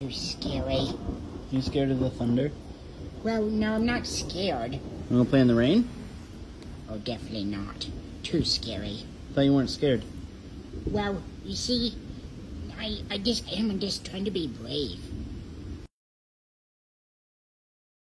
You're scary. You scared of the thunder? Well, no, I'm not scared. You wanna play in the rain? Oh, definitely not. Too scary. Thought you weren't scared. Well, you see, I, I just am just trying to be brave.